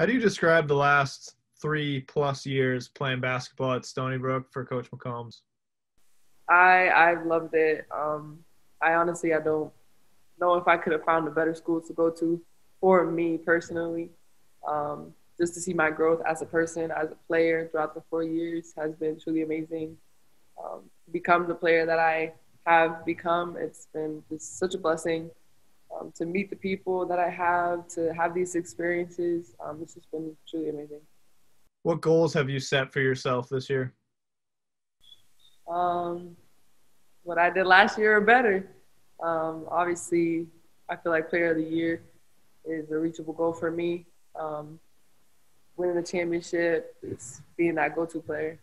How do you describe the last three plus years playing basketball at Stony Brook for Coach McCombs? I I loved it. Um, I honestly I don't know if I could have found a better school to go to for me personally. Um, just to see my growth as a person, as a player throughout the four years has been truly amazing. Um, become the player that I have become, it's been just such a blessing um, to meet the people that I have, to have these experiences. Um, it's just been truly amazing. What goals have you set for yourself this year? Um, what I did last year or better. Um, obviously, I feel like Player of the Year is a reachable goal for me. Um, winning the championship is being that go-to player.